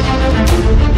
Música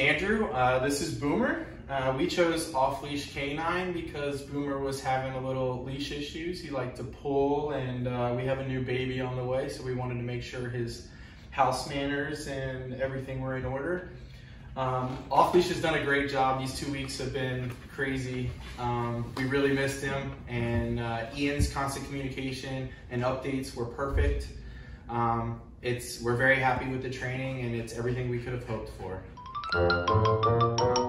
Andrew. Uh, this is Boomer. Uh, we chose off-leash canine because Boomer was having a little leash issues. He liked to pull and uh, we have a new baby on the way, so we wanted to make sure his house manners and everything were in order. Um, off-leash has done a great job. These two weeks have been crazy. Um, we really missed him and uh, Ian's constant communication and updates were perfect. Um, it's, we're very happy with the training and it's everything we could have hoped for. Thank you.